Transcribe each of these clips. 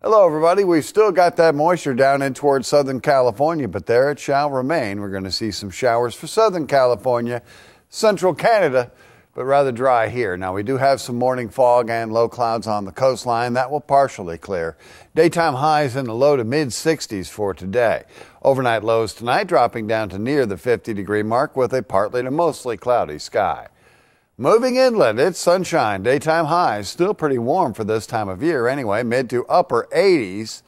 Hello, everybody. We've still got that moisture down in towards Southern California, but there it shall remain. We're going to see some showers for Southern California, Central Canada, but rather dry here. Now, we do have some morning fog and low clouds on the coastline. That will partially clear. Daytime highs in the low to mid 60s for today. Overnight lows tonight dropping down to near the 50 degree mark with a partly to mostly cloudy sky. Moving inland, it's sunshine. Daytime highs still pretty warm for this time of year anyway, mid to upper 80s.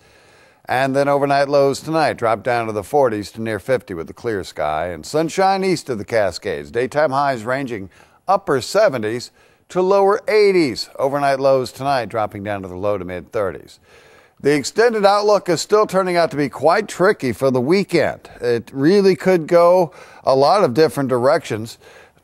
And then overnight lows tonight drop down to the 40s to near 50 with a clear sky. And sunshine east of the Cascades. Daytime highs ranging upper 70s to lower 80s. Overnight lows tonight dropping down to the low to mid 30s. The extended outlook is still turning out to be quite tricky for the weekend. It really could go a lot of different directions.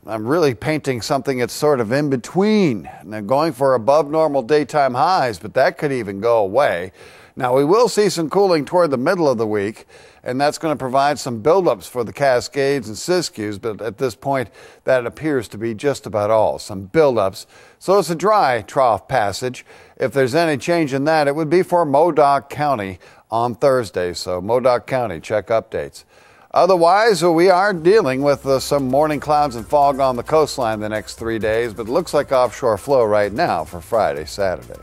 I'm really painting something that's sort of in between. Now going for above normal daytime highs, but that could even go away. Now we will see some cooling toward the middle of the week, and that's going to provide some buildups for the Cascades and Siskiyous, but at this point that appears to be just about all, some buildups. So it's a dry trough passage. If there's any change in that, it would be for Modoc County on Thursday. So Modoc County, check updates. Otherwise, we are dealing with uh, some morning clouds and fog on the coastline the next three days, but it looks like offshore flow right now for Friday, Saturday.